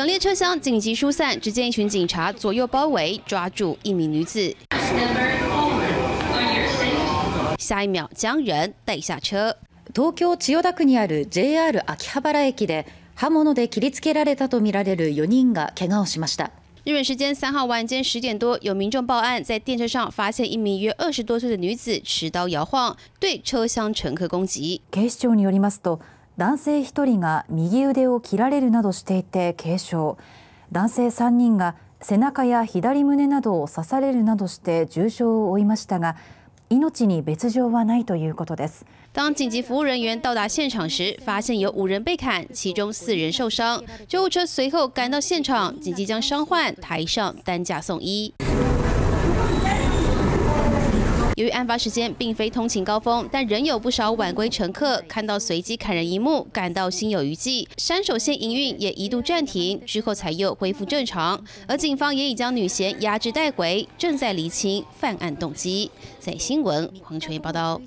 两列车厢紧急疏散，只见一群警察左右包围，抓住一名女子。下一秒将人带下车。東京千代田区にある JR 秋葉原駅で刃物で切りつけられたとみられる4人が怪我をしました。日本时间三号晚间十点多，有民众报案，在电车上发现一名约二十多岁的女子持刀摇晃，对车厢乘客攻击。警視庁によりますと、 男性1人が右腕を切られるなどしていて軽傷、男性3人が背中や左胸などを刺されるなどして重傷を負いましたが。命に別状はないということです。当紧急服务人员到达现场时，发现有五人被砍，其中四人受伤。救护车随后赶到现场，紧急将伤患抬上担架送医。由于案发时间并非通勤高峰，但仍有不少晚归乘客看到随机砍人一幕，感到心有余悸。山手线营运也一度暂停，之后才又恢复正常。而警方也已将女嫌压制带回，正在厘清犯案动机。在新闻黄春燕报道。